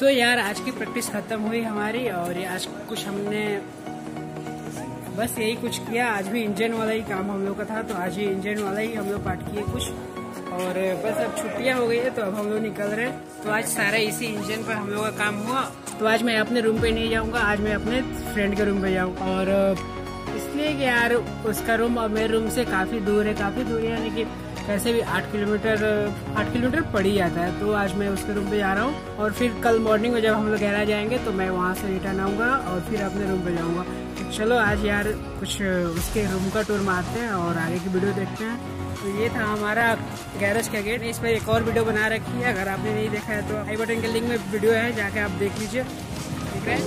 सो so, यार आज की प्रैक्टिस खत्म हुई हमारी और आज कुछ हमने बस यही कुछ किया। आज भी इंजन वाला ही काम हम लोग का था तो आज ही इंजन वाला ही हम लोग पार्ट किए कुछ। और बस अब छुट्टियाँ हो गई है तो अब हम लोग निकल रहे हैं। तो आज सारा इसी इंजन पर हम लोग का काम हुआ। तो आज मैं अपने रूम पे नहीं जाऊँगा आज मैं अपने फ्रेंड के रूम पे जाऊँगा और इसलिए कि यार उसका रूम और मेरे रूम से काफ़ी दूर है काफ़ी दूर है यानी कि कैसे भी आठ किलोमीटर आठ किलोमीटर पड़ ही जाता है तो आज मैं उसके रूम पे जा रहा हूँ और फिर कल मॉर्निंग में जब हम लोग गहरा जाएँगे तो मैं वहाँ से रिटर्न आऊँगा और फिर अपने रूम पे जाऊँगा। चलो, आज यार कुछ उसके रूम का टूर मारते हैं और आगे की वीडियो देखते हैं। तो ये था हमारा गैरेज का गेट इस पर एक और वीडियो बना रखी है, अगर आपने नहीं देखा है तो आई बटन के लिंक में वीडियो है, जाके आप देख लीजिए। ठीक है?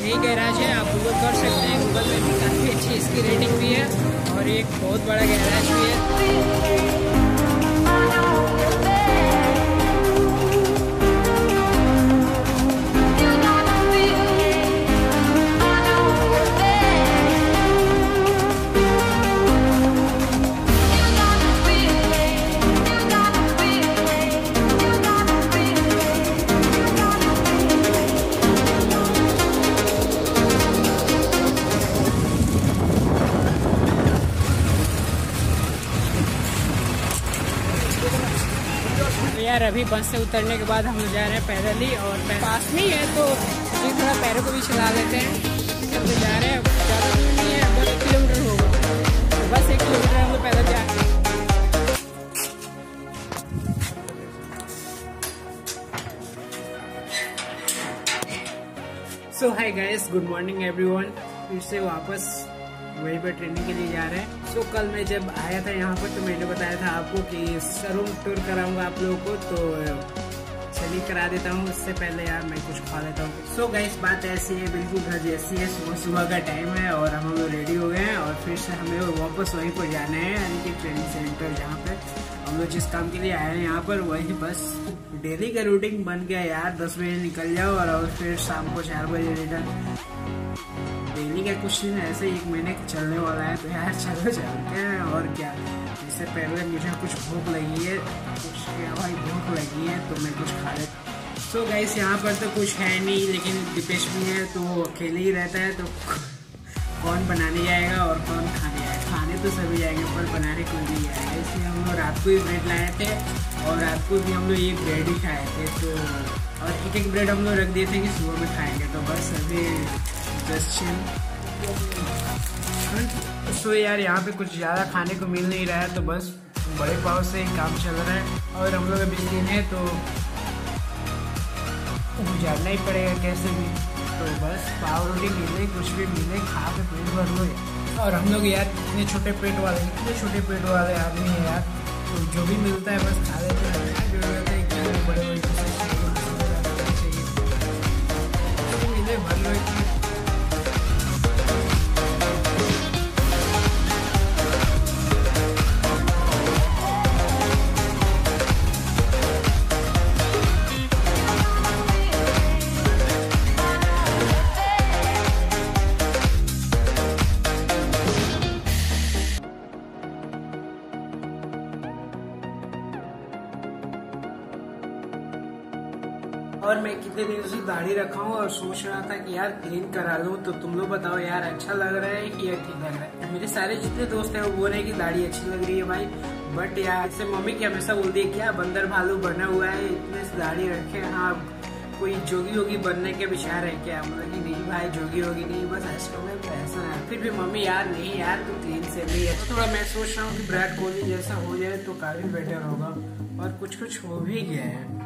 यही गैराज है, आप गूगल कर सकते हैं। गूगल में भी काफ़ी अच्छी इसकी रेटिंग भी है। और एक बहुत बड़ा गैराज भी है। यार अभी बस से उतरने के बाद हम लोग जा रहे हैं पैदल ही और पास में ही है तो थोड़ा पैरों को भी चला लेते हैं। सब तो जा रहे हैं ज़्यादा दूर नहीं है, बस एक किलोमीटर होगा। बस एक किलोमीटर हम लोग पैदल जा रहे हैं। So hi guys good morning everyone फिर से वापस वहीं पर ट्रेनिंग के लिए जा रहे हैं। सो कल मैं जब आया था यहाँ पर तो मैंने बताया था आपको कि सरूम टूर कराऊँगा आप लोगों को तो चलिए करा देता हूँ। उससे पहले यार मैं कुछ खा लेता हूँ। सो so, बात ऐसी है बिल्कुल घर जैसी है। सुबह सुबह का टाइम है और हम लोग रेडी हो गए हैं और फिर से हमें वापस वहीं पर जाना है यानी कि ट्रेनिंग सेंटर जहाँ पर हम लोग जिस काम के लिए आए हैं यहाँ पर वही बस डेली का रूटीन बन गया यार। दस बजे निकल जाओ और फिर शाम को चार बजे रिटर्न डेली का कुछ दिन ऐसे एक महीने चलने वाला है तो यार चलो चलते हैं और क्या। इससे पहले मुझे कुछ भूख लगी है, कुछ क्या भाई, भूख लगी है तो मैं कुछ खा ले सो गाइस यहाँ पर तो कुछ है नहीं, लेकिन दिपेश भी है तो अकेले ही रहता है तो कौन बनाने जाएगा और कौन खाने जाएगा? खाने तो सभी जाएँगे, पर बनाने कोई नहीं जाएगा। इसलिए हम लोग रात को ही ब्रेड लाए थे, और रात को भी हम लोग एक ब्रेड ही खाए थे तो और एक एक ब्रेड हम लोग रख दिए थे कि सुबह में खाएँगे तो बस अभी क्वेश्चन सो यार, यहाँ पे कुछ ज़्यादा खाने को मिल नहीं रहा है तो बस बड़े पाव से ही काम चल रहा है। और हम लोग अभी दिन है तो गुजारना ही पड़ेगा कैसे भी। तो बस पाव रोटी मिले, कुछ भी मिले, खा के पेट भर लो और हम लोग यार, इतने छोटे पेट वाले, इतने छोटे पेट वाले आदमी हैं यार। तो जो भी मिलता है, बस खा लेते हैं। बड़े बड़े कितने दिन से दाढ़ी रखा हूँ और सोच रहा था कि यार क्लीन करा लूँ तो तुम लोग बताओ यार अच्छा लग रहा है कि ठीक लग रहा है? मेरे सारे जितने दोस्त हैं, वो बोल रहे हैं कि दाढ़ी अच्छी लग रही है भाई बट यार से मम्मी की हमेशा बोलती है क्या बंदर भालू बना हुआ है, इतने से दाढ़ी रखे हाँ कोई जोगी होगी बनने के विचार है क्या? मतलब कि नहीं भाई, जोगी होगी नहीं, बस आजकल में पैसा है। फिर भी मम्मी, यार, नहीं यार, तू क्लीन से भी है। तो थोड़ा मैं सोच रहा हूँ कि विराट कोहली जैसा हो जाए तो काफ़ी बेटर होगा, और कुछ कुछ हो भी गया है।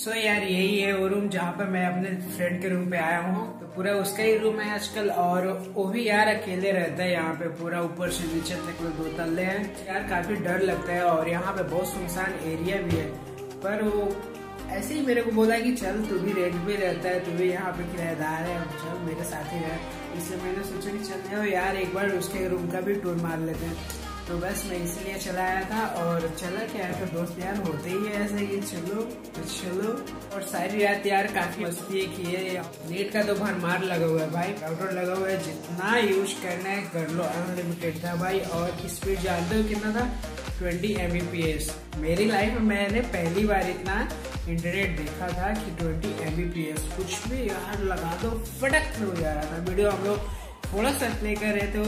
सो so, यार यही है वो रूम जहाँ पे मैं अपने फ्रेंड के रूम पे आया हूँ। तो पूरा उसका ही रूम है आजकल और वो भी यार अकेले रहता है यहाँ पे पूरा ऊपर से नीचे तक में दो तल्ले हैं। यार काफ़ी डर लगता है और यहाँ पे बहुत सुनसान एरिया भी है। पर वो ऐसे ही मेरे को बोला कि चल तू भी रेंट पे रहता है तू भी यहाँ पे किराएदार है चल मेरे साथ ही रह। इसलिए मैंने सोचा कि चल जाओ यार एक बार उसके रूम का भी टूर मार लेते हैं। तो बस मैं इसलिए चला आया था और चला क्या है तो दोस्त यार होते ही है ऐसे कि चलो तो चलो। और सारी रात यार काफ़ी मस्ती की है। नेट का तो मार लगा हुआ है भाई राउटर लगा हुआ है। जितना यूज़ करना है कर लो अनलिमिटेड था भाई। और स्पीड जानते हो कितना था? ट्वेंटी एम मेरी लाइफ में मैंने पहली बार इतना इंटरनेट देखा था कि ट्वेंटी एम कुछ भी यार लगा दो, फटक हो जा रहा था। वीडियो हम लोग थोड़ा सा प्ले कर रहे थे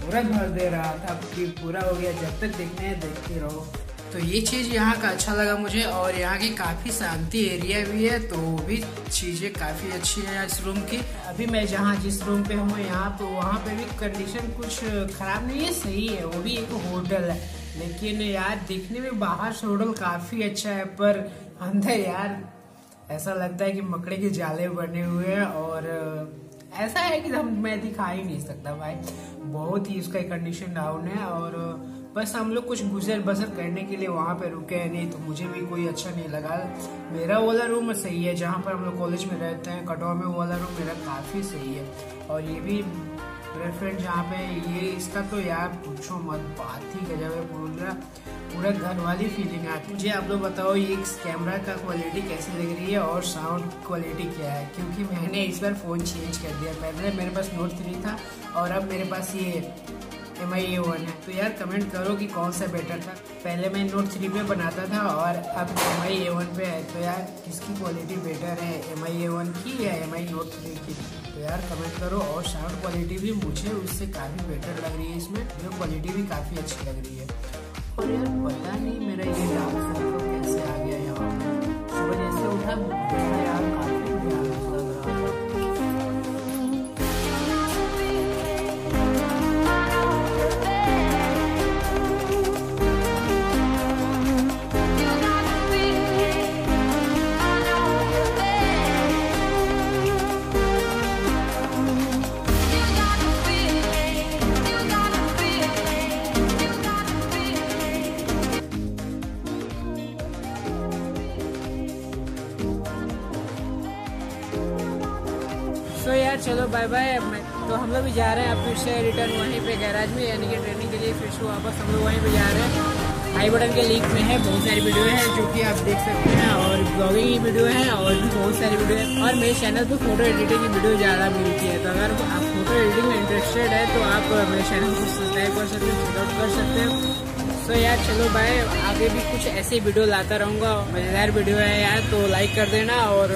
पूरा भर दे रहा था कि पूरा हो गया, जब तक देखने हैं, देखते रहो। तो ये चीज़ यहाँ का अच्छा लगा मुझे, और यहाँ की काफ़ी शांति एरिया भी है तो वो भी चीज़ें काफ़ी अच्छी है इस रूम की। अभी मैं जहाँ जिस रूम पे हूँ यहाँ पे वहाँ पे भी कंडीशन कुछ ख़राब नहीं है, सही है, वो भी एक होटल है। लेकिन यार, दिखने में बाहर से होटल काफ़ी अच्छा है, पर अंदर यार, ऐसा लगता है कि मकड़े के जाले बने हुए हैं, और ऐसा है कि हम, मैं दिखा ही नहीं सकता भाई। बहुत ही उसका कंडीशन डाउन है और, बस हम लोग कुछ गुजर बसर करने के लिए वहाँ पे रुके हैं, नहीं तो मुझे भी कोई अच्छा नहीं लगा। मेरा वाला रूम सही है, जहाँ पर हम लोग कॉलेज में रहते हैं कटोर में वाला रूम मेरा काफ़ी सही है। और ये भी मेरे फ्रेंड जहाँ पे ये इसका तो यार पूछो मत बात ही गजब है पूरा पूरा घर वाली फीलिंग आती मुझे आप लोग बताओ, ये इस कैमरा का क्वालिटी कैसी लग रही है और साउंड क्वालिटी क्या है? क्योंकि मैंने इस बार फ़ोन चेंज कर दिया। पहले मेरे पास नोट थ्री था और अब मेरे पास ये एम आई ए वन है। तो यार कमेंट करो कि कौन सा बेटर था। पहले मैं नोट थ्री पे बनाता था और अब एम आई ए वन पे है। तो यार, किसकी क्वालिटी बेटर है? एम आई ए वन की या एम आई नोट थ्री की? तो यार कमेंट करो और साउंड क्वालिटी भी मुझे उससे काफ़ी बेटर लग रही है इसमें। वीडियो क्वालिटी भी काफ़ी अच्छी लग रही है। और यार पता नहीं मेरा ये डांस कैसे आ गया यहाँ सुबह जैसे उठा बाय बाय तो हम लोग भी जा रहे हैं फिर से रिटर्न वहीं पे गैराज में, यानी कि ट्रेनिंग के लिए फिर से वापस हम लोग वहीं पे जा रहे हैं। आई बटन के लिंक में है, बहुत सारी वीडियो है जो कि आप देख सकते हैं, और ब्लॉगिंग की वीडियो है, और भी बहुत सारी वीडियो है। और मेरे चैनल पर फ़ोटो एडिटिंग की वीडियो ज़्यादा मिलती है तो अगर आप फ़ोटो एडिटिंग में इंटरेस्टेड है तो आप मेरे चैनल को सब्सक्राइब कर सकते हैं चेकआउट कर सकते हैं। तो यार, चलो बाय आगे भी कुछ ऐसी वीडियो लाता रहूँगा, मज़ेदार वीडियो है यार तो लाइक कर देना, और